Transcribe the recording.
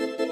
now.